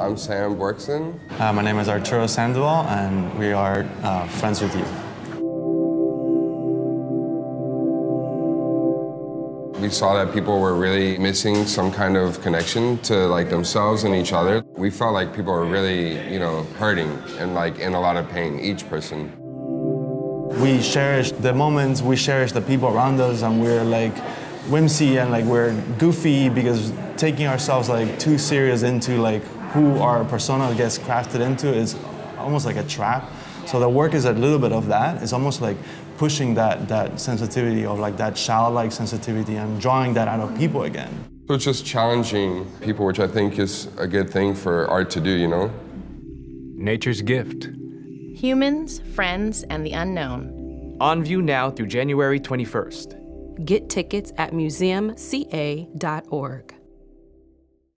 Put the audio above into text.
I'm Sam Borkson. Uh, my name is Arturo Sandoval, and we are uh, friends with you. We saw that people were really missing some kind of connection to like themselves and each other. We felt like people were really, you know, hurting and like in a lot of pain, each person. We cherish the moments, we cherish the people around us, and we're like whimsy and like we're goofy because taking ourselves like too serious into like who our persona gets crafted into is almost like a trap. So the work is a little bit of that. It's almost like pushing that that sensitivity of like that childlike sensitivity and drawing that out of people again. So it's just challenging people, which I think is a good thing for art to do, you know? Nature's Gift. Humans, Friends, and the Unknown. On view now through January 21st. Get tickets at museumca.org.